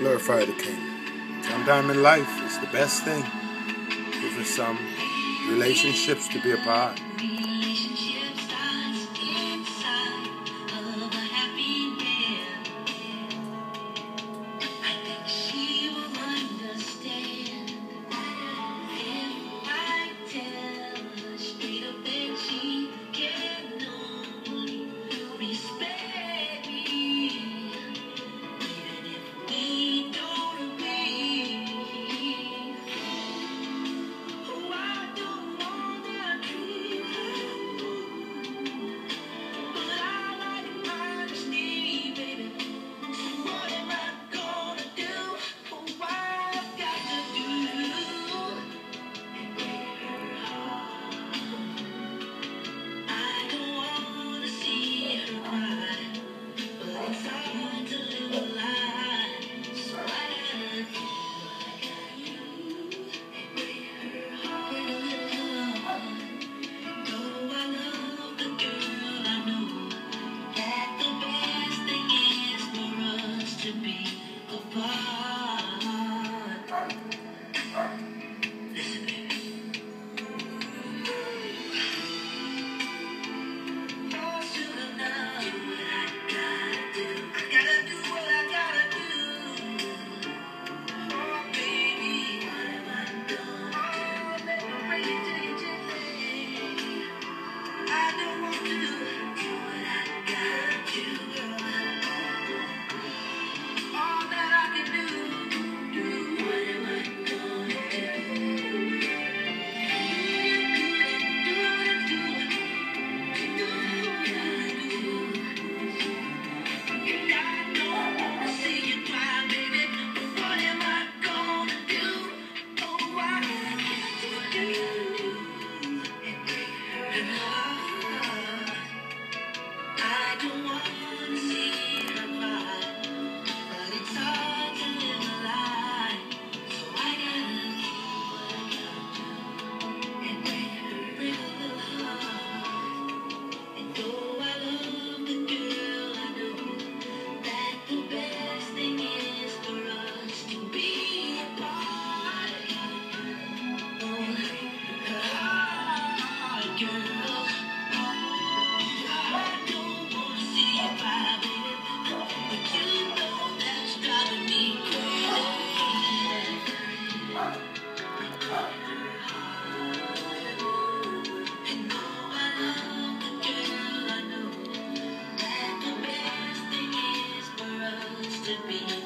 Fire the King. Sometime in life, it's the best thing. Us some relationships to be a part. you. be